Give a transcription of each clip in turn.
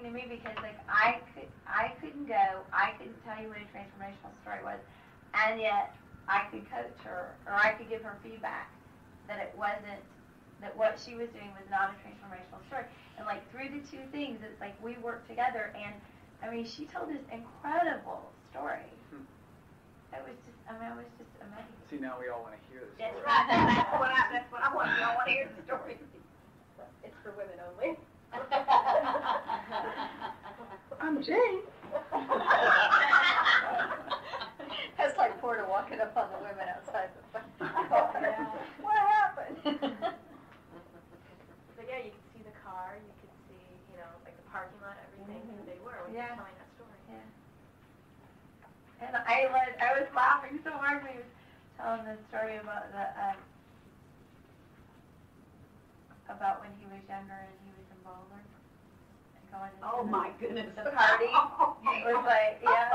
interesting to me because like I could I couldn't go, I couldn't tell you what a transformational story was, and yet I could coach her or I could give her feedback that it wasn't that what she was doing was not a transformational story. And like through the two things, it's like we worked together and I mean she told this incredible story. Hmm. It was just I mean it was just amazing. See, now we all want to hear this. That's story. right. That's what I that's what I want. I want to hear the story. It's for women only. I'm Jane. That's like Porter walking up on the women outside the. Yeah. What happened? But yeah, you could see the car, you could see, you know, like the parking lot, everything Mhm. they were when Yeah. you're telling that story. Yeah. And I was I was laughing so hard when he was telling the story about the um, about when he was younger and he was and going to Oh the- my goodness. the party. It was like yeah,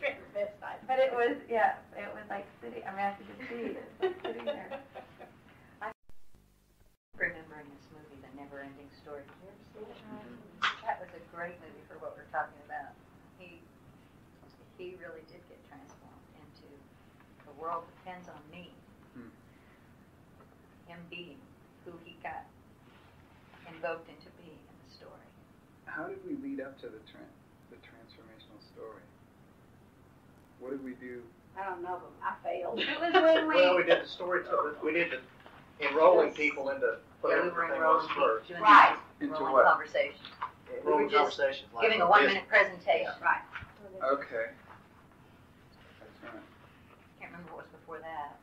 Transvestite. but it was yeah, it was like sitting. I mean, I could just see it was like sitting there. I remembering this movie, The Never Ending Story. Did you ever see it? That was a great movie for what we're talking about. He he really did get transformed into the world depends on me. Hmm. Him being who he got invoked into being in the story. How did we lead up to the tran- the transformational story? What did we do? I don't know, but I failed. It was when we. Well, we did the story, to- we did the enrolling people into Yeah, we whatever were thing was first. doing Right. Into enrolling what? conversations. Enrolling just conversations. like Giving a this. one minute presentation. Right. Okay. That's right. Can't remember what was before that.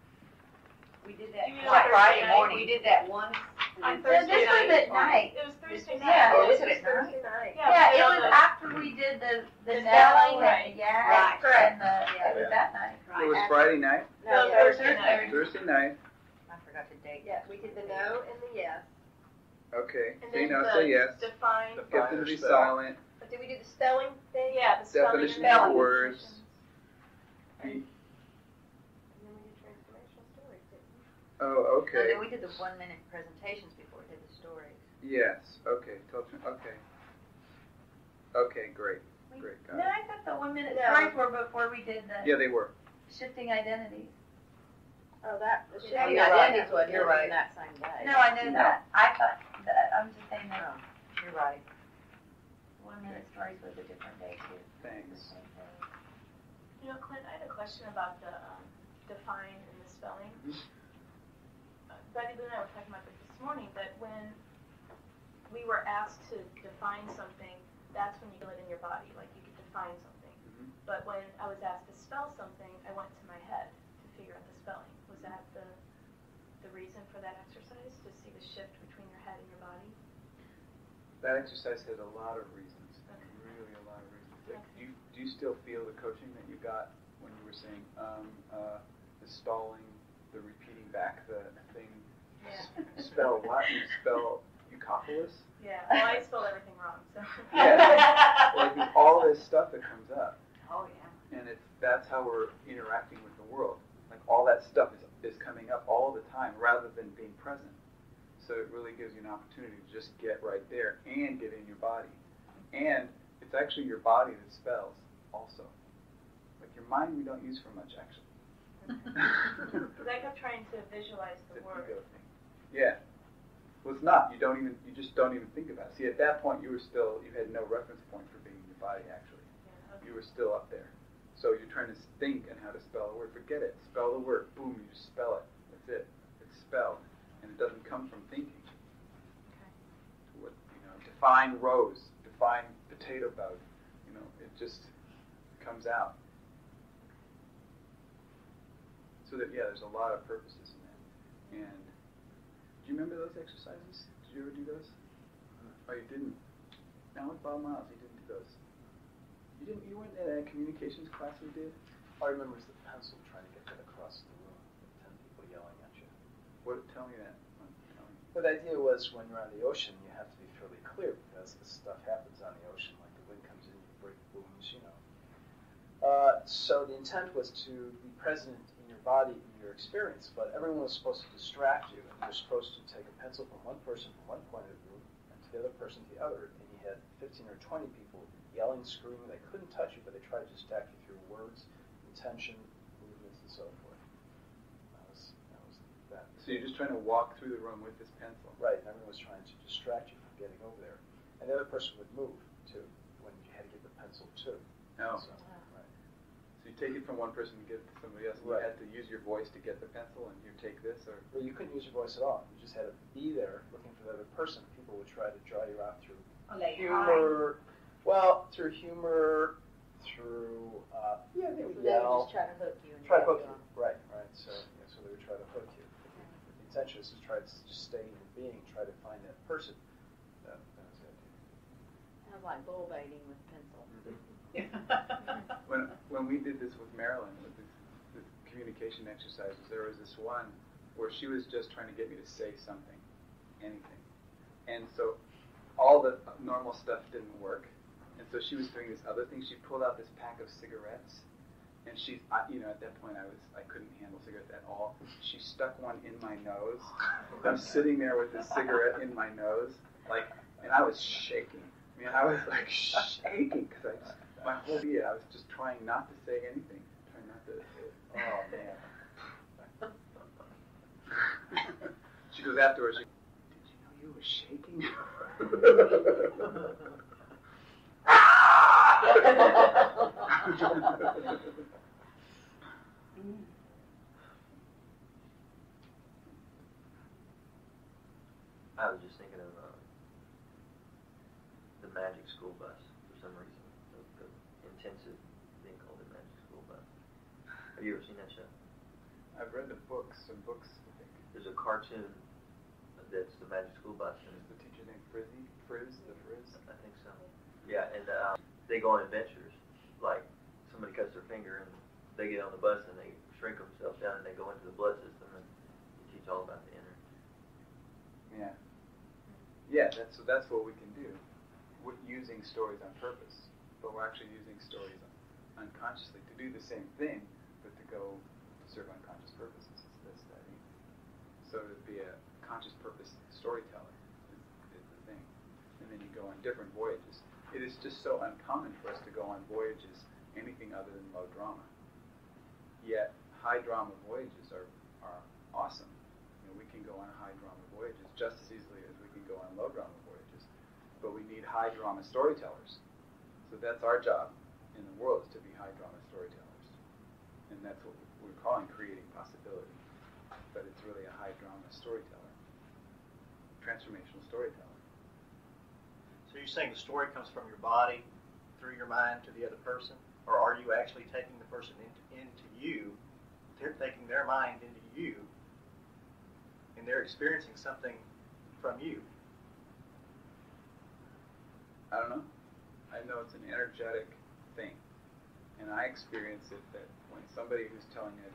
We did that. You mean Friday morning. We did that once. On Thursday this was night. at night. It was Thursday Yeah. night. Oh, was it at night? Thursday night. Yeah, Yeah, it was the- after we did the the The spelling right. and yeah, Right. and the Yeah. it was that night. It was Friday night, No, yeah, Thursday night. Thursday night. I forgot the date. Yeah, we did the no and the yes. Okay. And Say then no, the say yes. Define. Get Define them to be spell. silent. But did we do the spelling thing? Yeah, the spelling. Definition of the words. definitions. Be- And then we did transformational stories, didn't we? Oh, No, okay. Oh, then we did the one minute presentations before we did the stories. Yes. Okay. Okay. Okay. Great. Great. Got No, it. I thought the one minute No. stories were before we did the Yeah, they were. shifting identities. Oh, that, the Oh, shifting you're right. identities wasn't You're in right. that same day. No, I know No. that. I thought that. I'm just saying that No, you're right. one minute stories was a different day too. Thanks. You know, Clint, I had a question about the um, define and the spelling. Mhm. Uh, Betty Lou and I were talking about this this morning, that when we were asked to define something, that's when you feel it in your body, like you could define something. Mhm. But when I was asked to spell something, I went to my head to figure out the spelling. Was that the the reason for that exercise to see the shift between your head and your body? That exercise has a lot of reasons. Okay. Really, a lot of reasons. Like, do you do you still feel the coaching that you got when you were saying um, uh, the stalling, the repeating back the thing? Yeah. Spell what? You spell Eucopolis? Yeah. Well, I spelled everything wrong, so. Yeah. Like all this stuff that comes up, Oh, yeah. and it's that's how we're interacting with the world. Like all that stuff is is coming up all the time, rather than being present. So it really gives you an opportunity to just get right there and get in your body. And it's actually your body that spells also. Like your mind we don't use for much actually. Because I kept trying to visualize the word. Yeah. Well it's not. You don't even you just don't even think about it. See at that point you were still you had no reference point for being in your body actually. Yeah, okay. You were still up there. So you're trying to think and how to spell a word. Forget it. Spell the word. Boom, you just spell it. That's it. It's spelled. And it doesn't come from thinking. Okay. What you know, define rose, define potato bug. You know, it just comes out. So that yeah, there's a lot of purposes in that. And do you remember those exercises? Did you ever do those? Oh, you didn't. Now with Bob Miles, you didn't do those. You didn't. You weren't in a communications class we did. All I remember is the pencil trying to get that across the room with ten people yelling at you. What? Tell me that. Tell me. But the idea was when you're on the ocean, you have to be fairly clear because this stuff happens on the ocean. Like the wind comes in, you break booms, you know. Uh, so the intent was to be present body, in your experience. But everyone was supposed to distract you, and you're supposed to take a pencil from one person from one point of view and to the other person the other, and you had 15 or 20 people yelling, screaming. They couldn't touch you, but they tried to distract you through words, intention, movements, and so forth. That was that. Was that. So you're just trying to walk through the room with this pencil. Right, and everyone was trying to distract you from getting over there. And the other person would move, too, when you had to get the pencil, too. No. So, right. So you take it from one person to give it to somebody else. Right. You had to use your voice to get the pencil, and you take this, or Well, you couldn't use your voice at all. You just had to be there looking for the other person. People would try to draw you out through humor. Well, through humor, through, uh, yeah, they would So they would yell. just try to hook you and Try to hook you you. Right, right. So, yeah, so they would try to hook you. The intention is to try to just stay in your being, try to find that person. That, that was the idea. Sounds like bull baiting with pencil. when when we this with this, this communication exercises, there was this one where she was just trying to get me to say something, anything, and so all the normal stuff didn't work, and so she was doing this other thing. She pulled out this pack of cigarettes, and she, I, you know, at that point I was I couldn't handle cigarettes at all. She stuck one in my nose. I'm sitting there with this cigarette in my nose, like, and I was shaking. I mean, I was like shaking because I just my whole being, I was just trying not to say anything. Oh man. she goes afterwards. Did you know you were shaking? I was just thinking of uh, the Magic School Bus for some reason. The, the intensive thing called the Magic School Bus. Have you ever seen that show? I've read the books, some books. I think. There's a cartoon that's the Magic School Bus, and Is the teacher named Frizzy? Frizz, the Frizz. I think so. Yeah, and uh, they go on adventures. Like somebody cuts their finger, and they get on the bus and they shrink themselves down, and they go into the blood system, and you teach all about the inner. Yeah. Yeah, that's so that's what we can do. We're using stories on purpose, but we're actually using stories unconsciously to do the same thing, but to go to serve unconscious purposes. It's this that idea. So to be a conscious purpose storyteller is, is the thing, and then you go on different voyages. It is just so uncommon for us to go on voyages anything other than low drama. Yet high drama voyages are are awesome. You know, we can go on high drama voyages just as easily as we can go on low drama voyages. But we need high drama storytellers. So that's our job in the world is to be high drama storytellers. And that's what we're calling creating possibility. Really a high drama storyteller. Transformational storyteller. So you're saying the story comes from your body through your mind to the other person, or are you actually taking the person into, into you? They're taking their mind into you, and they're experiencing something from you. I don't know. I know it's an energetic thing. And I experience it that when somebody who's telling a,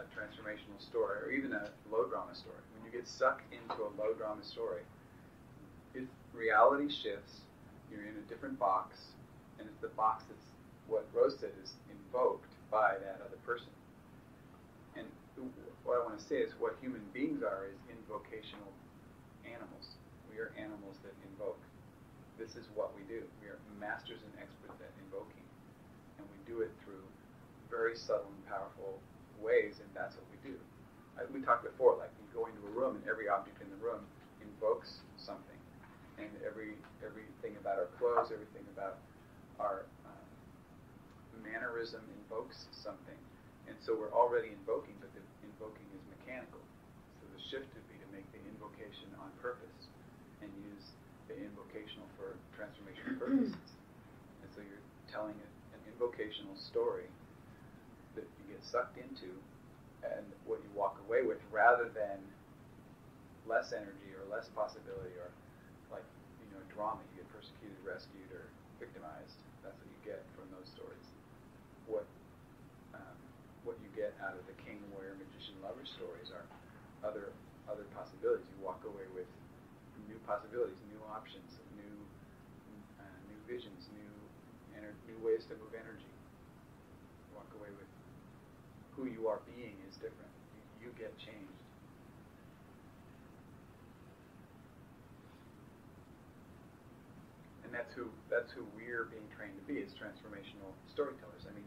a transformational story, or even a low drama story, when you get sucked into a low drama story, if reality shifts, you're in a different box, and it's the box that's what Rose said is invoked by that other person. And what I want to say is what human beings are is invocational animals. We are animals that invoke. This is what we do. We are masters and experts at invoking. And we do it through very subtle and powerful ways, and that's what we do. We talked before, like you go into a room and every object in the room invokes something. And every everything about our clothes, everything about our uh, mannerism invokes something. And so we're already invoking, but the invoking is mechanical. So the shift would be to make the invocation on purpose and use the invocational for transformational purposes. And so you're telling an invocational story sucked into and what you walk away with rather than less energy or less possibility or like, you know, drama. You get persecuted, rescued, or victimized. That's what you get from those stories. What um, what you get out of the king, warrior, magician, lover stories are other other possibilities. You walk away with new possibilities, new options, new uh, new visions, new ener- new ways to move energy. You walk away with who you are being is different. You, you get changed. And that's who that's who we're being trained to be as transformational storytellers. I mean,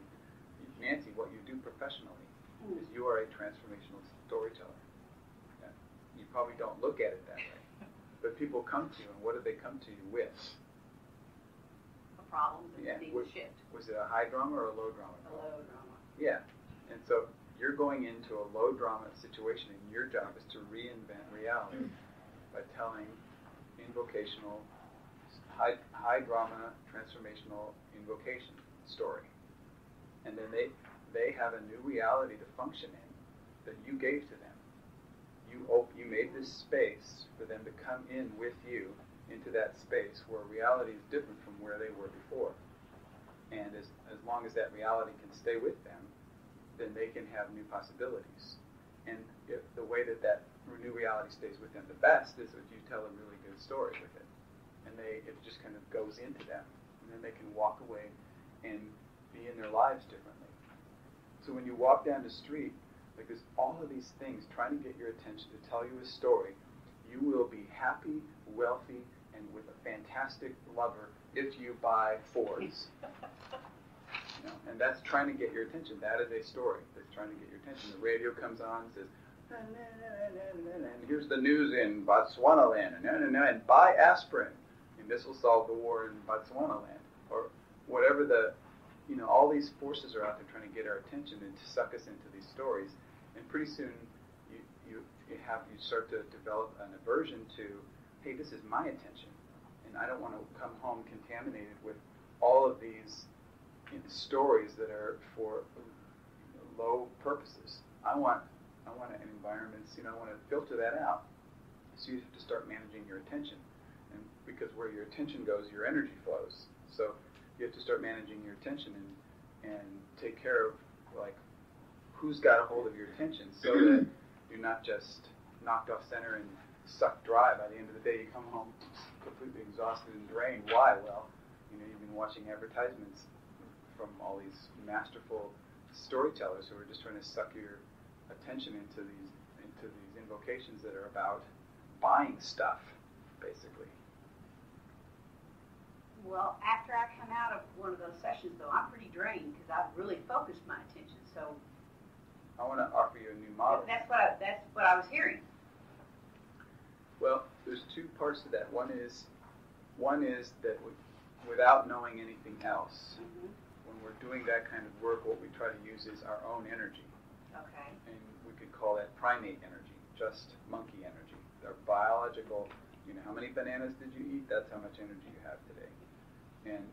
Nancy, what you do professionally hmm. is you are a transformational storyteller. Yeah. You probably don't look at it that way, but people come to you, and what do they come to you with? A problem Yeah, what- shipped, Was it a high drama or a low drama? a low drama. Yeah. And so you're going into a low drama situation, and your job is to reinvent reality hmm. by telling invocational, high, high drama, transformational invocation story. And then they, they have a new reality to function in that you gave to them. You, op- you made this space for them to come in with you into that space where reality is different from where they were before. And as, as long as that reality can stay with them, then they can have new possibilities. And if the way that that new reality stays with them the best is if you tell a really good story with it. And they, it just kind of goes into them. And then they can walk away and be in their lives differently. So when you walk down the street, like there's all of these things trying to get your attention to tell you a story, you will be happy, wealthy, and with a fantastic lover if you buy Fords. Know, and that's trying to get your attention. That is a story that's trying to get your attention. The radio comes on and says, and here's the news in Botswana land, and, and buy aspirin, and this will solve the war in Botswana land, or whatever the, you know, all these forces are out there trying to get our attention and to suck us into these stories, and pretty soon you you, you have you start to develop an aversion to, hey, this is my attention, and I don't want to come home contaminated with all of these stories that are for low purposes. I want I want an environment, you know, I want to filter that out. So you have to start managing your attention, and because where your attention goes, your energy flows. So you have to start managing your attention and and take care of like who's got a hold of your attention, so that you're not just knocked off center and sucked dry. By the end of the day, you come home completely exhausted and drained. Why? Well, you know, you've been watching advertisements from all these masterful storytellers who are just trying to suck your attention into these into these invocations that are about buying stuff, basically. Well, after I come out of one of those sessions, though, I'm pretty drained because I've really focused my attention. So I want to offer you a new model. that's what I, that's what I was hearing. Well, there's two parts to that. One is one is that without knowing anything else, hmm we're doing that kind of work, what we try to use is our own energy. Okay. and we could call that primate energy, just monkey energy. They're biological. You know, how many bananas did you eat? That's how much energy you have today. And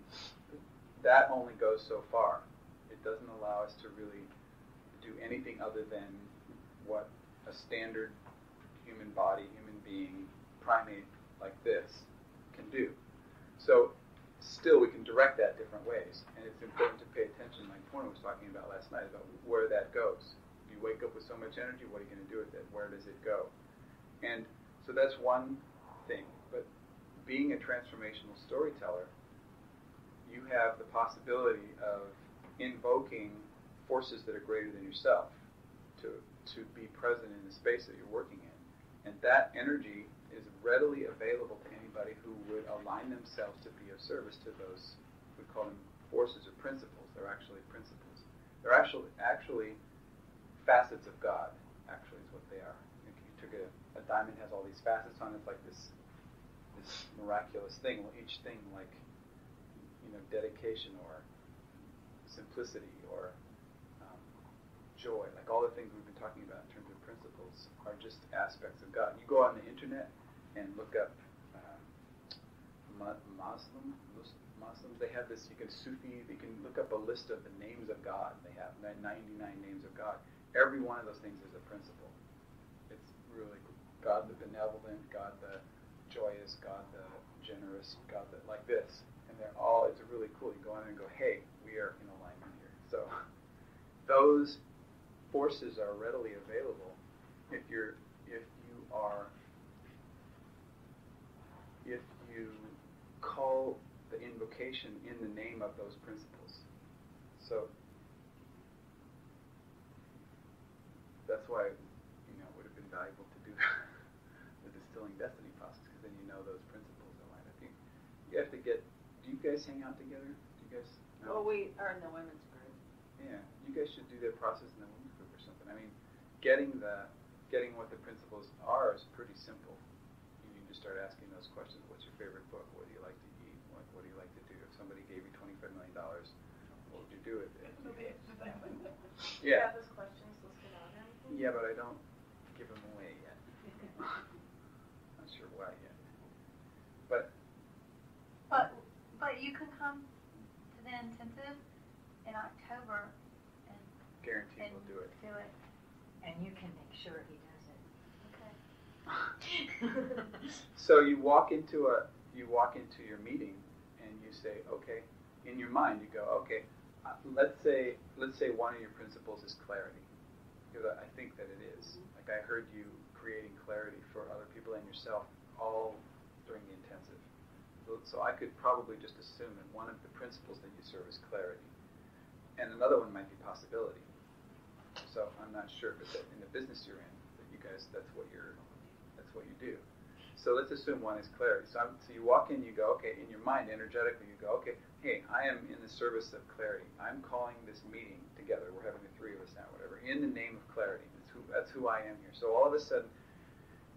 that only goes so far. It doesn't allow us to really do anything other than what a standard human body, human being, primate like this can do. So still we can direct that different ways. And it's important to pay attention, like Porno was talking about last night, about where that goes. You wake up with so much energy, what are you going to do with it? Where does it go? And so that's one thing. But being a transformational storyteller, you have the possibility of invoking forces that are greater than yourself to, to be present in the space that you're working in. And that energy is readily available to anybody who would align themselves to be of service to those, we call them forces or principles. They're actually principles. They're actually, actually facets of God, actually, is what they are. If you took a, a diamond has all these facets on it, it's like this this miraculous thing. Well, each thing like you know dedication or simplicity or um, joy, like all the things we've been talking about in terms of principles, are just aspects of God. You go on the internet and look up Muslim Muslims. They have this. You can Sufi. You can look up a list of the names of God. They have 99 names of God. Every one of those things is a principle. It's really. God the benevolent, God the joyous, God the generous, God the like this, and they're all. It's really cool. You go in and go, hey, we are in alignment here. So those forces are readily available if you're if you are if you call the invocation in the name of those principles. So that's why you know it would have been valuable to do the distilling destiny process because then you know those principles are lined up. You, you have to get. Do you guys hang out together? Do you guys? Well, we are in the women's group. Yeah, you guys should do that process in the women's group or something. I mean, getting the getting what the principles are is pretty simple. You need to start asking those questions. What's your favorite book? What do you like to eat? What What do you like to do? If somebody gave you twenty five million dollars, what would you do with it? You Yeah, those questions listed out and yeah, but I don't give them away yet. Not sure why yet. But But, but you can come to the intensive in October and guaranteed we'll do it. do it. And you can make sure he does it. Okay. it. So you walk into a you walk into your meeting and you say, okay, in your mind you go, okay, uh, let's say let's say one of your principles is clarity, because I I think that it is. Like I heard you creating clarity for other people and yourself all during the intensive. So, so I could probably just assume that one of the principles that you serve is clarity, and another one might be possibility. So I'm not sure, but that in the business you're in, that you guys that's what you're that's what you do. So let's assume one is clarity. So, I'm, so you walk in, you go, okay, in your mind, energetically, you go, okay, hey, I am in the service of clarity. I'm calling this meeting together. We're having the three of us now, whatever, in the name of clarity. That's who, that's who I am here. So all of a sudden,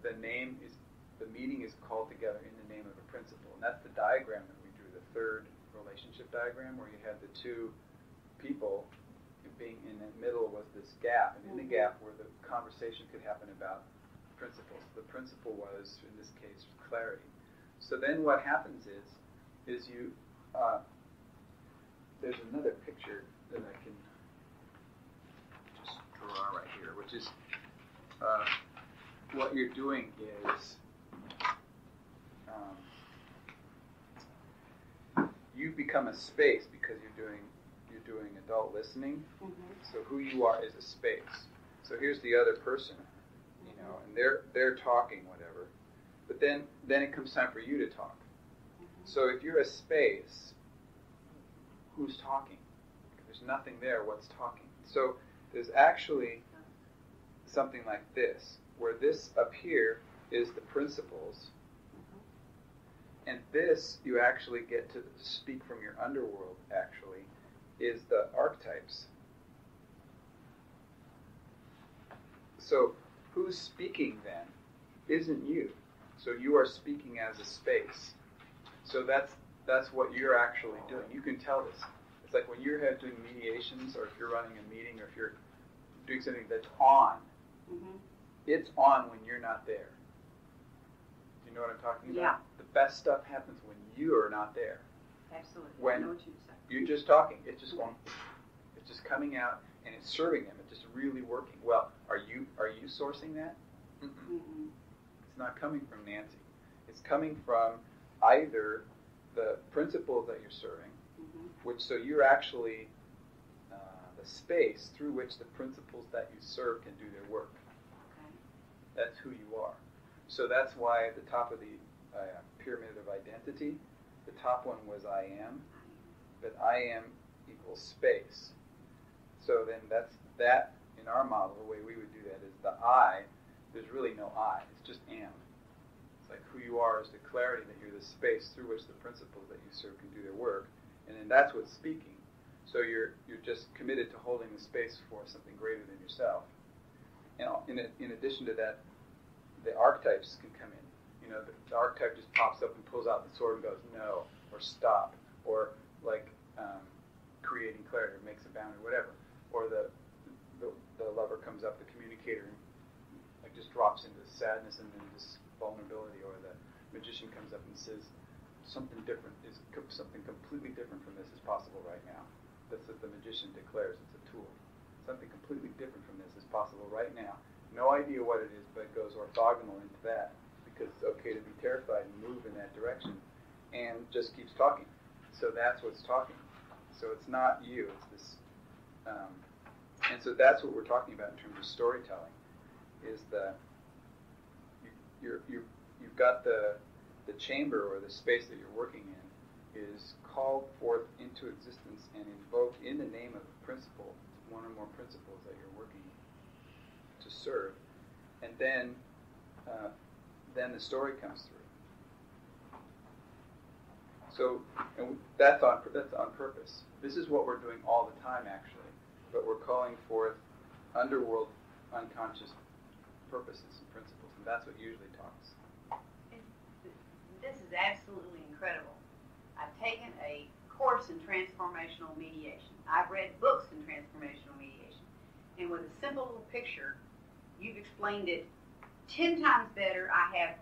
the name is, the meeting is called together in the name of a principle. And that's the diagram that we drew, the third relationship diagram, where you had the two people being in the middle was this gap, and in the gap where the conversation could happen about principles. The principle was, in this case, clarity. So then what happens is, is you, uh, there's another picture that I can just draw right here, which is uh, what you're doing is um, you become a space because you're doing you're doing adult listening. So who you are is a space. So here's the other person, you know, and they're they're talking whatever, but then then it comes time for you to talk. So if you're a space, who's talking? There's nothing there, what's talking? So there's actually something like this, where this up here is the principles, and this you actually get to speak from your underworld. Actually, is the archetypes. So who's speaking then? Isn't you? So you are speaking as a space. So that's that's what you're actually doing. You can tell this. It's like when you're doing mediations, or if you're running a meeting, or if you're doing something that's on. mm-hmm. It's on when you're not there. Do you know what I'm talking about? Yeah. The best stuff happens when you are not there. Absolutely. When- I know what you're saying. You're just talking. It's just going. It's just coming out, and it's serving them. It's just really working. Well, are you are you sourcing that? Mm-mm. Mm-mm. It's not coming from Nancy. It's coming from either the principles that you're serving, Mhm. which so you're actually uh, the space through which the principles that you serve can do their work. Okay. That's who you are. So that's why at the top of the uh, pyramid of identity, the top one was I am, but I am equals space. So then that's that in our model, the way we would do that is the I, there's really no I, it's just am. Like who you are is the clarity that you're the space through which the principles that you serve can do their work. And then that's what's speaking. So you're you're just committed to holding the space for something greater than yourself. And in, in addition to that, the archetypes can come in. You know, the, the archetype just pops up and pulls out the sword and goes no, or stop, or like um, creating clarity, or makes a boundary, whatever. Or the, the the lover comes up, the communicator, and like just drops into sadness and then this vulnerability, or the magician comes up and says something different is something completely different from this is possible right now. That's what the magician declares. It's a tool. Something completely different from this is possible right now. No idea what it is, but it goes orthogonal into that because it's okay to be terrified and move in that direction, and just keeps talking. So that's what's talking. So it's not you. It's this, um, and so that's what we're talking about in terms of storytelling. Is the you're you you've got the the chamber or the space that you're working in is called forth into existence and invoked in the name of a principle, one or more principles that you're working to serve, and then uh, then the story comes through. So, and that's on that's on purpose. This is what we're doing all the time, actually, but we're calling forth underworld unconscious purposes and principles, that's what usually talks. This is absolutely incredible. I've taken a course in transformational mediation. I've read books in transformational mediation. And with a simple little picture, you've explained it ten times better. I have,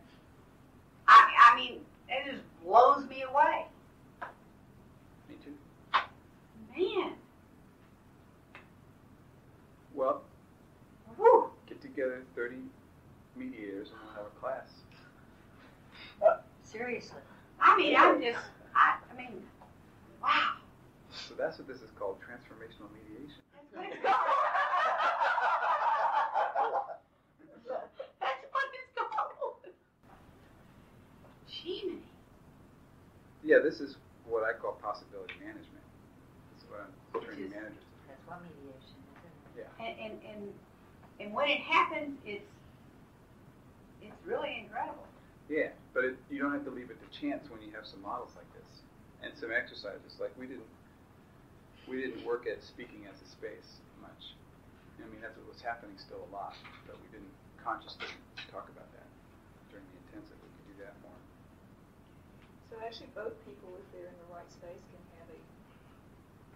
I, I mean, it just blows me away. Me too. Man, Well, whew. get together 30 mediators and we'll have a class. Seriously. I mean, I'm just, I, I mean, wow. So that's what this is called, transformational mediation. That's what it's called. That's what it's called. Jiminy. Yeah, this is what I call possibility management. This is what I'm training managers to That's what mediation is, isn't it? And, and, and, and when it happens, it's really incredible. Yeah, but it, you don't have to leave it to chance when you have some models like this and some exercises. Like we didn't, we didn't work at speaking as a space much. I mean, that's what was happening still a lot, but we didn't consciously talk about that during the intensive. We could do that more. So actually, both people, if they're in the right space, can have a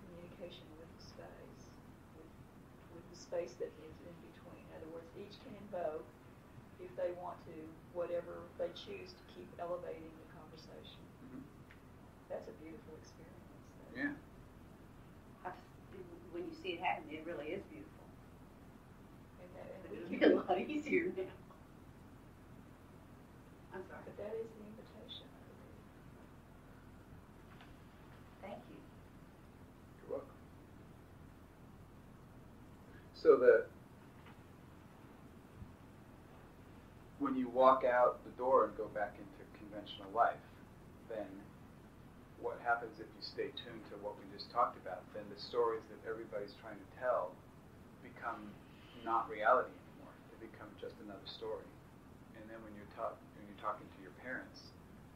communication with the space, with, with the space that is in between. In other words, each can invoke if they want to, whatever they choose to keep elevating the conversation. Mhm. That's a beautiful experience. Yeah. I've, when you see it happen, it really is beautiful. And that, and But we it'll be a lot easier now. I'm sorry. but that is the invitation. I believe. Thank you. You're welcome. So the when you walk out the door and go back into conventional life, then what happens if you stay tuned to what we just talked about? Then the stories that everybody's trying to tell become not reality anymore. They become just another story. And then when you're talk when you're talking to your parents,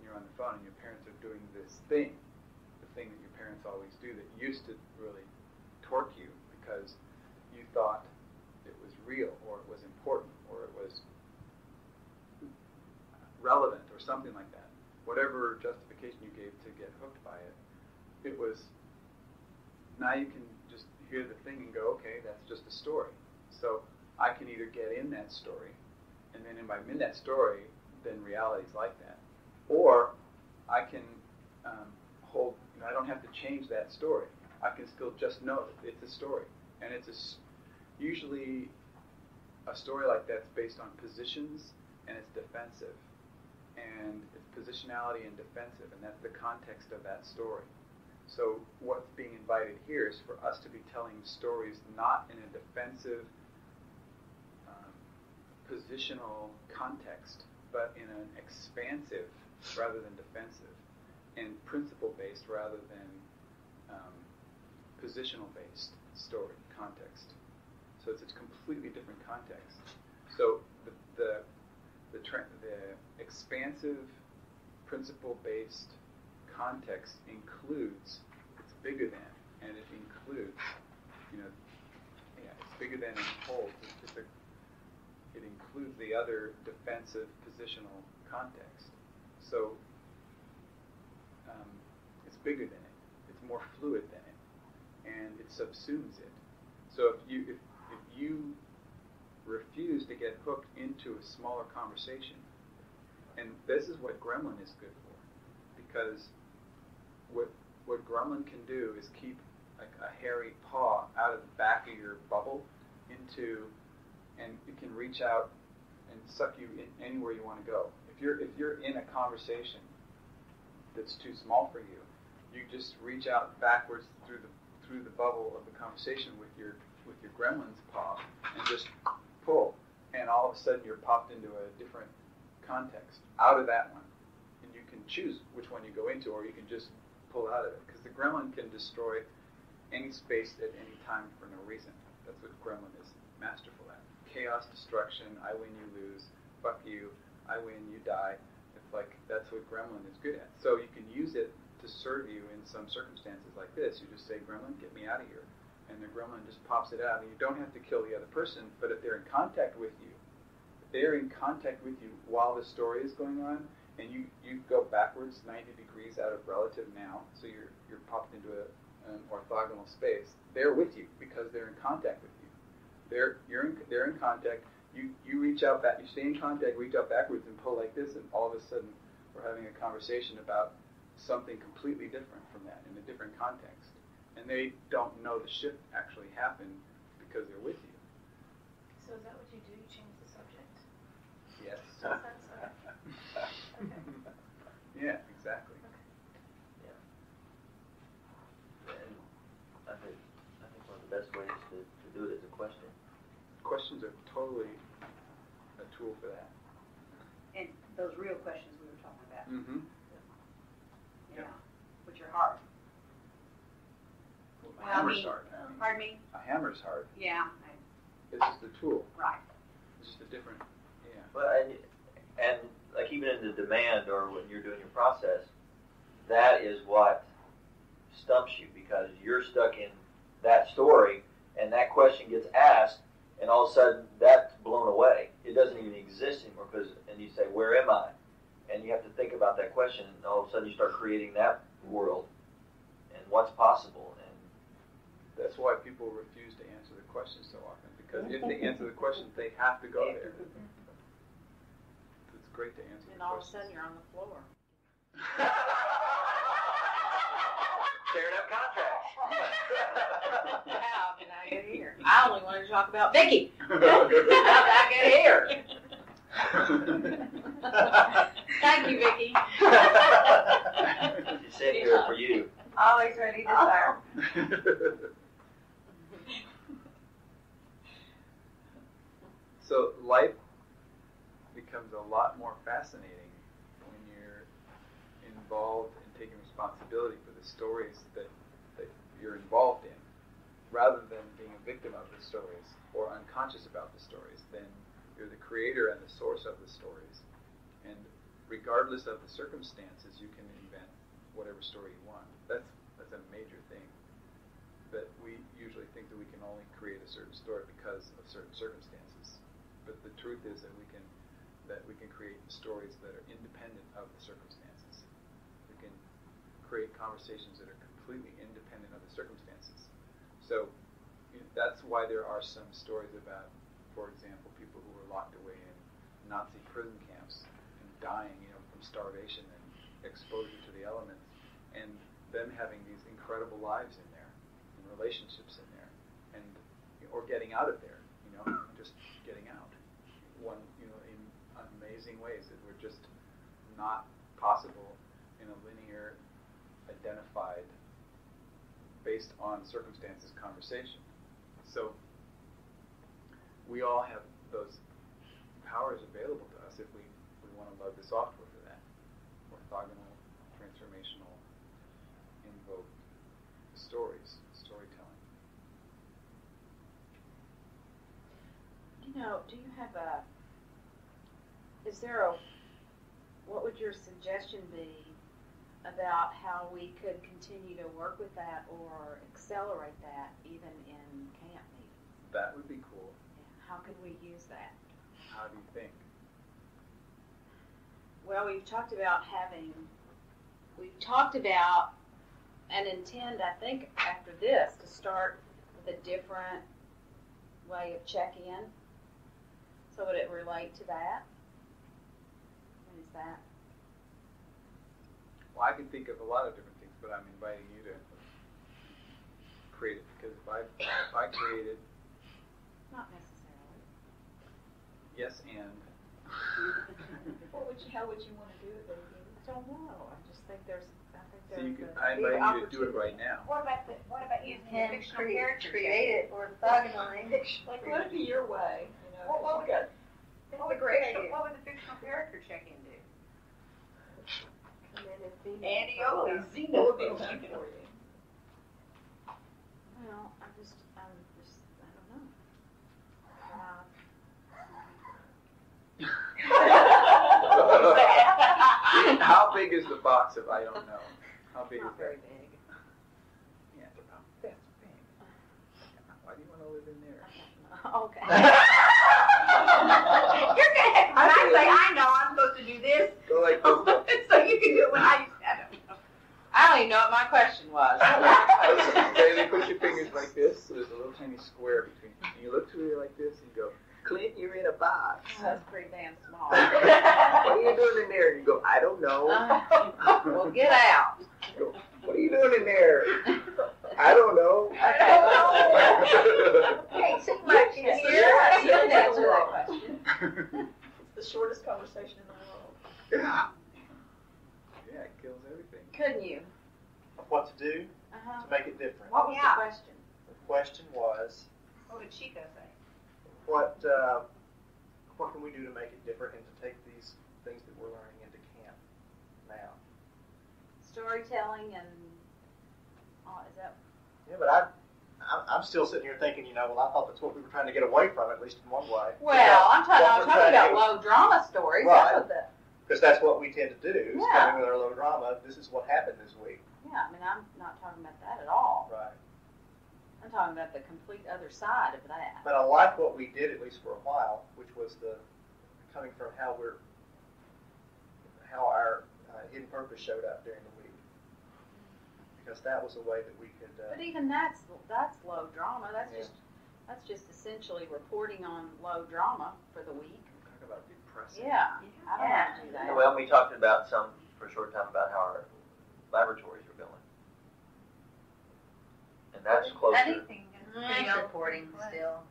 and you're on the phone and your parents are doing this thing, the thing that your parents always do that used to really torque you because you thought it was real or it was important or it was relevant or something like that. Whatever justification you gave to get hooked by it, it was now you can just hear the thing and go, okay, that's just a story. So I can either get in that story, and then if I'm in that story, then reality's like that, or I can um, hold. You know, I don't have to change that story. I can still just know that it's a story, and it's a usually a story like that's based on positions and it's defensive, and it's positionality and defensive, and that's the context of that story. So what's being invited here is for us to be telling stories not in a defensive, um, positional context, but in an expansive rather than defensive, and principle-based rather than um, positional-based story context. So it's a completely different context. So the the the, the expansive principle-based context includes it's bigger than and it includes you know yeah it's bigger than and holds it's, it's a, it includes the other defensive positional context. So um, it's bigger than it it's more fluid than it and it subsumes it. So if you if, if you refuse to get hooked into a smaller conversation. And this is what gremlin is good for because what what gremlin can do is keep like a hairy paw out of the back of your bubble into and it can reach out and suck you in anywhere you want to go. If you're if you're in a conversation that's too small for you you just reach out backwards through the through the bubble of the conversation with your with your gremlin's paw and just pull and all of a sudden you're popped into a different context out of that one. And you can choose which one you go into or you can just pull out of it. Because the gremlin can destroy any space at any time for no reason. That's what gremlin is masterful at. Chaos destruction i win you lose. Fuck you i win you die. It's like that's what gremlin is good at. So you can use it to serve you in some circumstances like this. You just say, Gremlin, get me out of here. And the gremlin just pops it out. And you don't have to kill the other person, but if they're in contact with you, they're in contact with you while the story is going on, and you, you go backwards 90 degrees out of relative now, so you're, you're popped into a, an orthogonal space, they're with you because they're in contact with you. They're, you're in, they're in contact. You, you reach out back, you stay in contact, reach out backwards and pull like this, and all of a sudden we're having a conversation about something completely different from that in a different context. And they don't know the shift actually happened because they're with you. So is that what you do? You change the subject? Yes. That's okay. Okay. Yeah, exactly. And I think, I think one of the best ways to, to do it is a question. Questions are totally a tool for that. And those real questions we were talking about, Mm-hmm. yeah, which are hard. Well, Well, a I hammer's mean- hard. I mean, Pardon me? a hammer's hard. Yeah, It's just a tool. right. It's just a different. Yeah. But and, and like even in the demand or when you're doing your process, that is what stumps you because you're stuck in that story and that question gets asked and all of a sudden that's blown away. It doesn't even exist anymore because and you say, Where am I? And you have to think about that question and all of a sudden you start creating that world and what's possible and That's why people refuse to answer the question so often because if they answer the question, they have to go there. It's great to answer And the all of a question. sudden you're on the floor. tearing up contracts. How did I get here? I only wanted to talk about Vicky. How did I get here? Thank you, Vicky. She's sitting here for you. Always ready to serve. So life becomes a lot more fascinating when you're involved in taking responsibility for the stories that, that you're involved in, rather than being a victim of the stories or unconscious about the stories. Then you're the creator and the source of the stories, and regardless of the circumstances, you can invent whatever story you want. That's that's a major thing. That we usually think that we can only create a certain story because of certain circumstances. But the truth is that we can that we can create stories that are independent of the circumstances. We can create conversations that are completely independent of the circumstances. So you know, that's why there are some stories about, for example, people who were locked away in Nazi prison camps and dying, you know, from starvation and exposure to the elements, and them having these incredible lives in there, and relationships in there, and or getting out of there, you know. One, you know, in amazing ways that were just not possible in a linear, identified, based on circumstances conversation. So we all have those powers available to us if we, we want to load the software for that. Orthogonal, transformational, invoke stories, storytelling. You know, do you have a, is there a, what would your suggestion be about how we could continue to work with that or accelerate that even in camp meetings? That would be cool. How could we use that? How do you think? Well, we've talked about having, we've talked about and intend, I think, after this, to start with a different way of check-in. So would it relate to that? What is that? Well, I can think of a lot of different things, but I'm inviting you to create it because if I if I created Not necessarily. yes and What would you, how would you want to do it, David? I don't know. I just think there's, I think so there's you can a I big invite you to do it right now. What about the, what about using the can fictional create- character? create it orthogonally? Like, let it be your way, you know. What- what 'cause you got- What would, a great fictional- idea. what would the fictional character check-in do? Come in and Andy. Oli, What Xeno. would be fun for you? Well, I just, I'm just, I don't know. Uh, How big is the box of I don't know? How big Not is very that? big. Yeah, about that's big. Why do you want to live in there? Okay. You're gonna have, when I say I know I'm supposed to do this, Go like this. so you can do it when I, I don't know. I don't even know what my question was. Bailey, put your fingers like this. So there's a little tiny square between. And you look through it like this and you go, Clint, you're in a box. That's pretty damn small. what are you doing in there? And you go, I don't know. Uh, well, get out. Go, what are you doing in there? I don't know. Hey, see my Yes, here. yes, You yes, It's the shortest conversation in the world. yeah. Yeah, it kills everything. Couldn't you? Of what to do Uh-huh. to make it different? What was Yeah. the question? The question was, What would Chico say? what uh, what can we do to make it different and to take these things that we're learning into camp now? Storytelling and, oh, is that, Yeah, but I, I'm, still sitting here thinking, you know, well, I thought that's what we were trying to get away from, at least in one way. well, I'm talking, I'm talking about low drama stories. Right. Because that's what we tend to do. Is Yeah. come in with our low drama. This is what happened this week. yeah, I mean, I'm not talking about that at all. Right. I'm talking about the complete other side of that. But I like what we did at least for a while, which was the coming from how we're how our uh, hidden purpose showed up during the. Because that was a way that we could. Uh, But even that's, that's low drama. That's Yeah. just, that's just essentially reporting on low drama for the week. Talk about depressing. Yeah, I don't want to do that. Well, we talked about some for a short time about how our laboratories are going, and that's closer. Anything is Mm, pretty it's old. reporting still.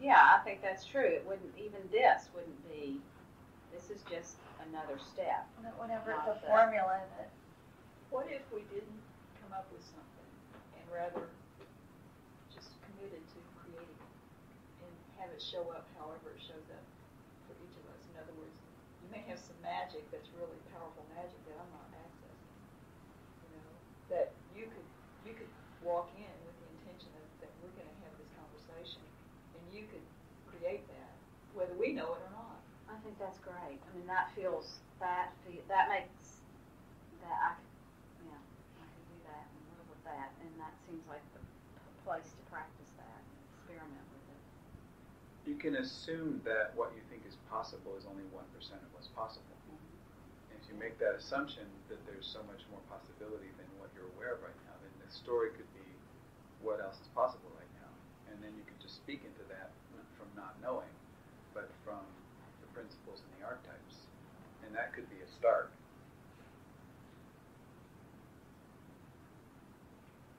Yeah, I think that's true. It wouldn't, even this wouldn't be, this is just another step. Whenever it's Not a that. formula that What if we didn't come up with something and rather just committed to creating it and have it show up however it shows up for each of us? In other words, you may have some magic that's really powerful magic that I'm not accessing. You know, that you could you could walk in with the intention of that we're going to have this conversation, and you could create that, whether we know it or not. I think that's mean, that feels, that, that makes, that I, could- yeah, I could do that and live with that. And that seems like the place to practice that and experiment with it. You can assume that what you think is possible is only 1% of what's possible. And if you make that assumption that there's so much more possibility than what you're aware of right now, then the story could be what else is possible right now. And then you can just speak into that from not knowing, but from the principles and the archetypes. And that could be a start.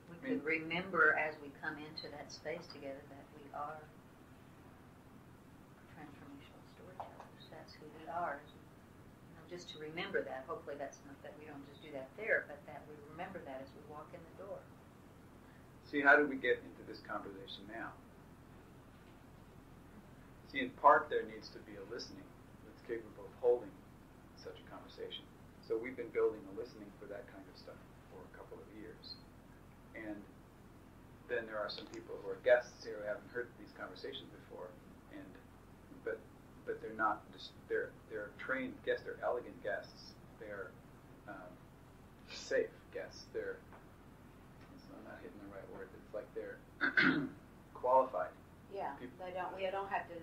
We could remember as we come into that space together that we are transformational storytellers. That's who we are. Just to remember that. Hopefully, that's not that we don't just do that there, but that we remember that as we walk in the door. See, how do we get into this conversation now? See, in part, there needs to be a listening that's capable of holding such a conversation. So we've been building a listening for that kind of stuff for a couple of years. And then there are some people who are guests here who haven't heard these conversations before, and but but they're not just they're they're trained guests, they're elegant guests, they're um, safe guests, they're so I'm not hitting the right word. It's like they're qualified. Yeah, People- they don't. We don't have to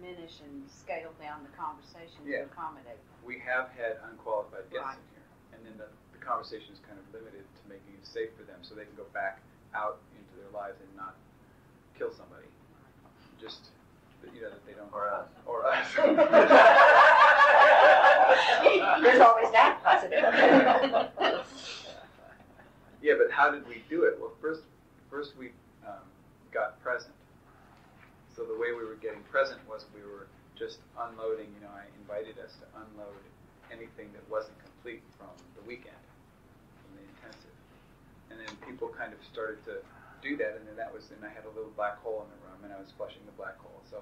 diminish and scale down the conversation Yeah. to accommodate. We have had unqualified guests Right. in here, and then the, the conversation is kind of limited to making it safe for them, so they can go back out into their lives and not kill somebody. Just that, you know that they don't Or us. or us. There's always that possibility. yeah, but how did we do it? Well, first, first we um, got present. So the way we were getting present was we were just unloading. You know, I invited us to unload anything that wasn't complete from the weekend, from the intensive, and then people kind of started to do that. And then that was, and I had a little black hole in the room, and I was flushing the black hole. So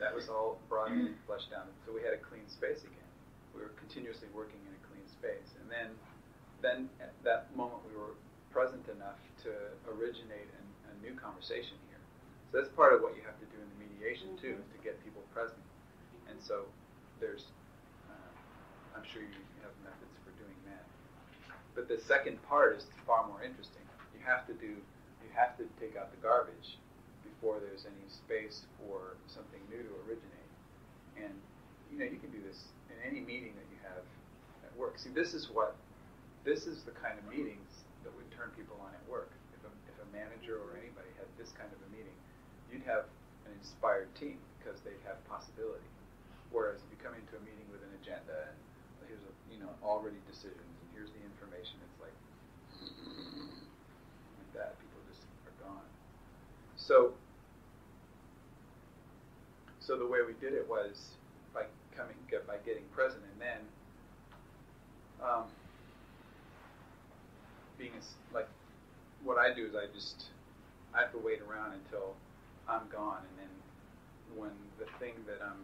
that was all brought in and mm-hmm. flushed down. So we had a clean space again. We were continuously working in a clean space, and then, then at that moment we were present enough to originate an, a new conversation here. So that's part of what you have to mediation too, is to get people present. And so there's, uh, I'm sure you have methods for doing that. but the second part is far more interesting. You have to do, you have to take out the garbage before there's any space for something new to originate. And you know, you can do this in any meeting that you have at work. See, this is what, this is the kind of meetings that would turn people on at work. If a, if a manager or anybody had this kind of a meeting, you'd have inspired team because they'd have possibility. Whereas if you come into a meeting with an agenda and here's a, you know already decisions and here's the information, it's like like that. People just are gone. So so the way we did it was by coming by getting present and then um, being as, like what I do is I just I have to wait around until I'm gone and then when the thing that I'm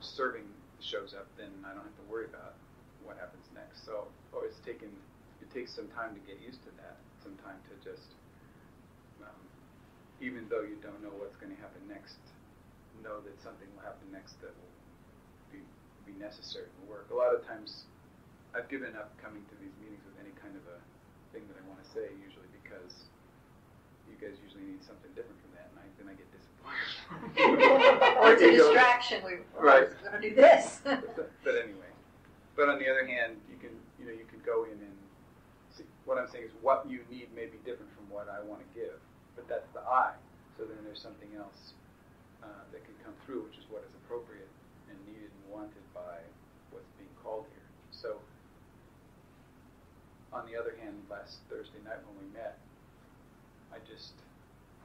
serving shows up, then I don't have to worry about what happens next. So, oh, it's taken, it takes some time to get used to that, some time to just, um, even though you don't know what's going to happen next, know that something will happen next that will be, be necessary for work. A lot of times, I've given up coming to these meetings with any kind of a thing that I want to say, usually because guys usually need something different from that, and I, then I get disappointed. or it's a distraction. We Right. we're going to do this. but, but anyway, but on the other hand, you can you know you can go in and see. What I'm saying is what you need may be different from what I want to give, but that's the I. So then there's something else uh, that can come through, which is what is appropriate and needed and wanted by what's being called here. So on the other hand, last Thursday night when we met, I just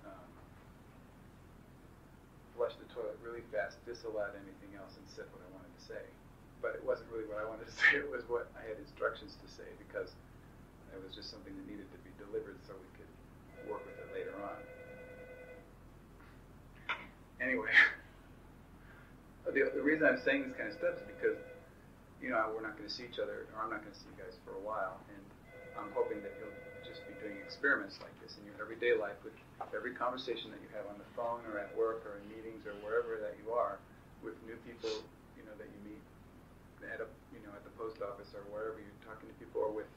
um, flushed the toilet really fast, disallowed anything else, and said what I wanted to say. But it wasn't really what I wanted to say, it was what I had instructions to say because it was just something that needed to be delivered so we could work with it later on. Anyway, the, the reason I'm saying this kind of stuff is because, you know, we're not going to see each other, or I'm not going to see you guys for a while, and I'm hoping that you'll experiments like this in your everyday life with every conversation that you have on the phone or at work or in meetings or wherever that you are with new people, you know, that you meet at a, you know, at the post office or wherever you're talking to people or with,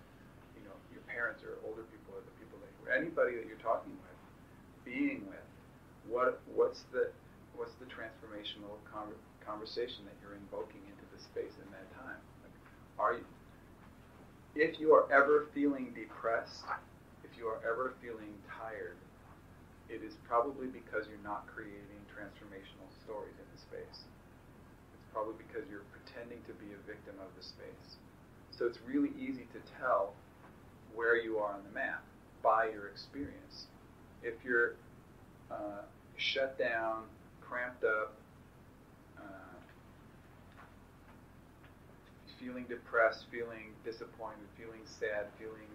you know, your parents or older people or the people that you, anybody that you're talking with, being with, what, what's the, what's the transformational con- conversation that you're invoking into the space in that time? Like, are you, if you are ever feeling depressed, you are ever feeling tired, it is probably because you're not creating transformational stories in the space. It's probably because you're pretending to be a victim of the space. So it's really easy to tell where you are on the map by your experience. If you're uh, shut down, cramped up, uh, feeling depressed, feeling disappointed, feeling sad, feeling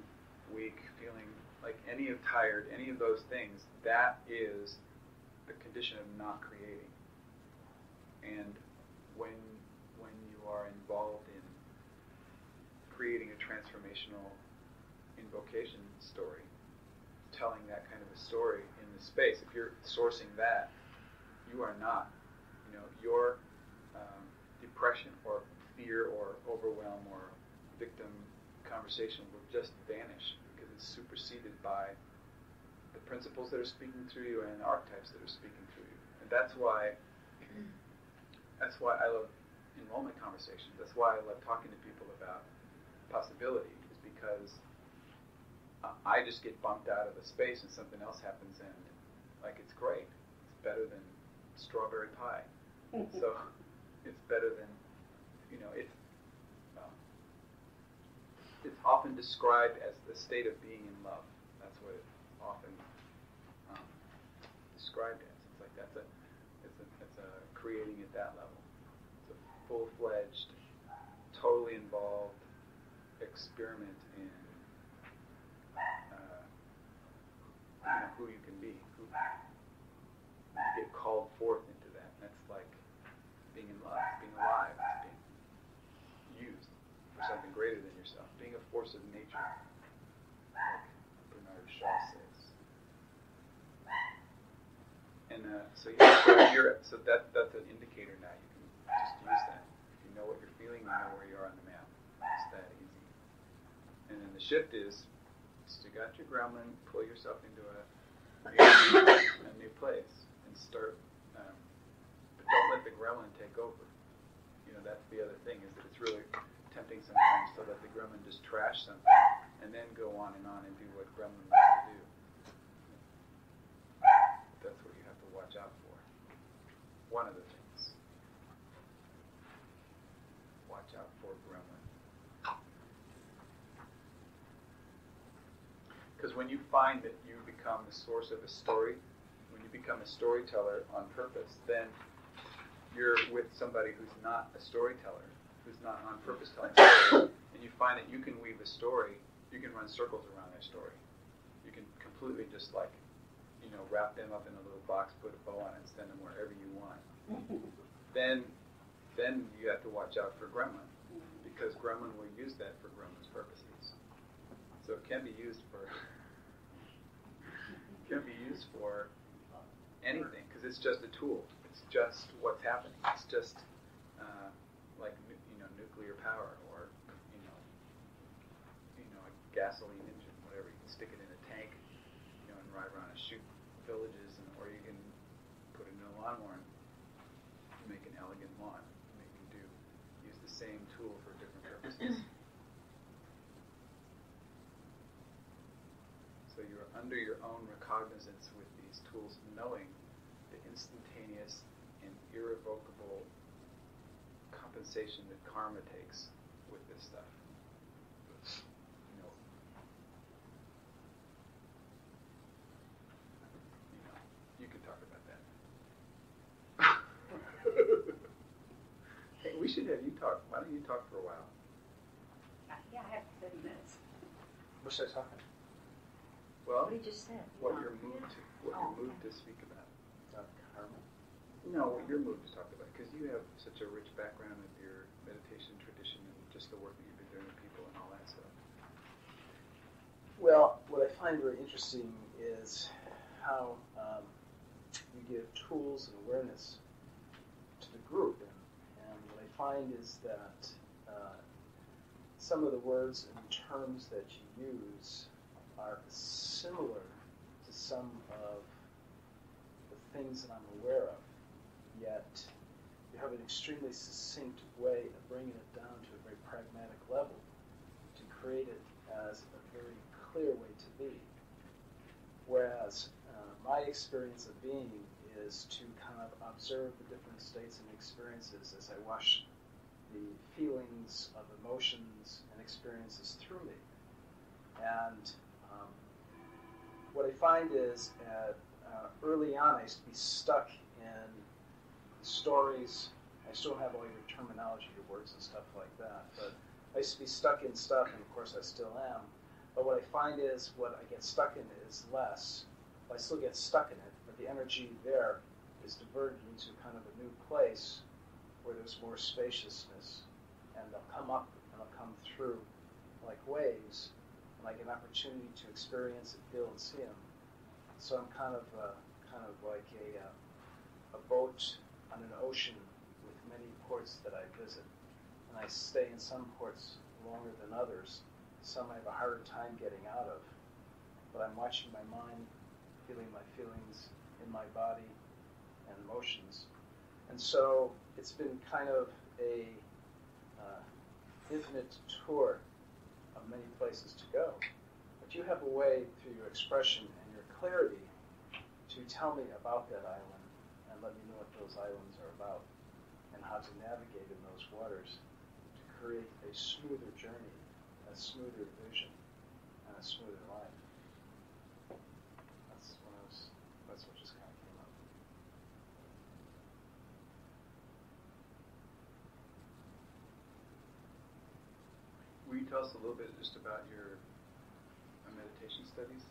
weak, feeling like any of tired, any of those things, that is the condition of not creating. And when when you are involved in creating a transformational invocation story, telling that kind of a story in the space, if you're sourcing that, you are not. You know, your um, depression or fear or overwhelm or victim conversation will just vanish superseded by the principles that are speaking through you and archetypes that are speaking through you. And that's why that's why I love enrollment conversations. That's why I love talking to people about possibility is because uh, I just get bumped out of the space and something else happens and like it's great. It's better than strawberry pie. so it's better than you know it's it's often described as the state of being in love. That's what it's often um, described as. It's like that's a it's a it's a creating at that level. It's a full fledged, totally involved experiment in uh, you know, who you can be. Who you get called forth into that. That's like being in love, it's being alive, it's being used for something greater than yourself, being a force of nature, like Bernard Shaw says. And uh, so so you're so that that's an indicator now. You can just use that. If you know what you're feeling, you know where you are on the map. It's that easy. And then the shift is, stick out your gremlin, pull yourself into a, a new place, and start. Um, but don't let the gremlin take over. You know, that's the other thing is that it's really tempting sometimes to let the gremlin just trash something and then go on and on and do what gremlin wants to do. That's what you have to watch out for. One of the things. Watch out for gremlin. Because when you find that you become the source of a story, when you become a storyteller on purpose, then you're with somebody who's not a storyteller, who's not on purpose telling stories, and you find that you can weave a story, you can run circles around their story. You can completely just like, you know, wrap them up in a little box, put a bow on it, and send them wherever you want. then, then you have to watch out for gremlin, because gremlin will use that for gremlin's purposes. So it can be used for can be used for anything because it's just a tool. It's just what's happening. It's just uh, like nu- you know nuclear power or you know you know a gasoline engine, whatever. You can stick it in a tank, you know, and ride around and shoot villages, and or you can put it in a lawnmower and make an elegant lawn. You can do use the same tool for different purposes. So you're under your own recognizance with these tools, knowing the instantaneous and irrevocable compensation that karma takes with this stuff. You know, you know, you can talk about that. hey, we should have you talk. Why don't you talk for a while? Yeah, I have 30 minutes. What's that talking? about? Well, What he just said. what you're moved to, what Oh, you're moved to speak about. Not karma. No, what you're moved to talk about, because you have such a rich background with your meditation tradition and just the work that you've been doing with people and all that stuff. Well, what I find very interesting is how um, you give tools and awareness to the group. And, and what I find is that uh, some of the words and terms that you use are similar to some of the things that I'm aware of, yet you have an extremely succinct way of bringing it down pragmatic level to create it as a very clear way to be. Whereas uh, my experience of being is to kind of observe the different states and experiences as I wash the feelings of emotions and experiences through me. And um, what I find is uh, early on I used to be stuck in stories. I still have all your terminology, your words and stuff like that. But I used to be stuck in stuff, and of course I still am. But what I find is what I get stuck in is less. I still get stuck in it, but the energy there is diverted into kind of a new place where there's more spaciousness, and they'll come up and they'll come through like waves, I an opportunity to experience and feel and see them. So I'm kind of uh, kind of like a uh, a boat on an ocean ports that I visit, and I stay in some ports longer than others. Some I have a harder time getting out of, but I'm watching my mind, feeling my feelings in my body and emotions, and so it's been kind of a uh, infinite tour of many places to go. But you have a way through your expression and your clarity to tell me about that island and let me know what those islands are about how to navigate in those waters to create a smoother journey, a smoother vision, and a smoother life. That's what I was. That's what just kind of came up. Will you tell us a little bit just about your uh, meditation studies?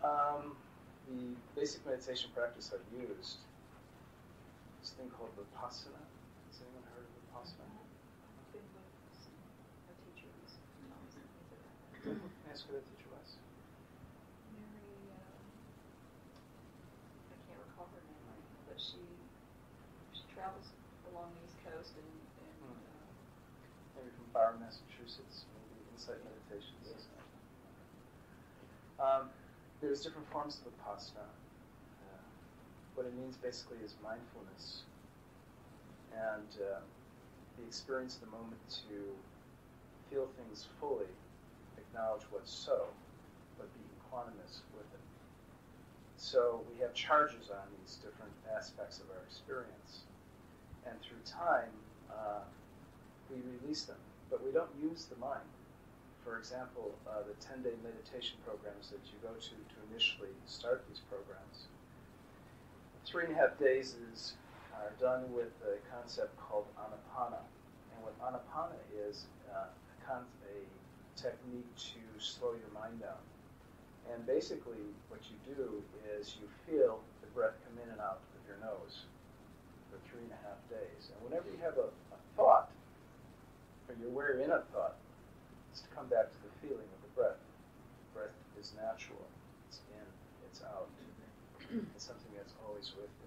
Um, the basic meditation practice I've used is a thing called Vipassana. Has anyone heard of Vipassana? I've been with some, a teacher who's taught me some things about that. Can I ask who that teacher was? Mary, um, I can't recall her name right now, but she, she travels along the East Coast and, and, Hmm. uh, Maybe from Barre, Massachusetts, maybe Insight Meditations. Um, there's different forms of vipassana. What it means basically is mindfulness and uh, the experience of the moment to feel things fully, acknowledge what's so, but be equanimous with it. So we have charges on these different aspects of our experience, and through time, uh, we release them, but we don't use the mind. For example, uh, the 10 day meditation programs that you go to to initially start these programs. Three and a half days is are done with a concept called anapana. And what anapana is, uh, a, con- a technique to slow your mind down. And basically, what you do is you feel the breath come in and out of your nose for three and a half days. And whenever you have a, a thought, or you're aware in a thought, is to come back to the feeling of the breath. The Breath is natural. It's in, it's out. It's with.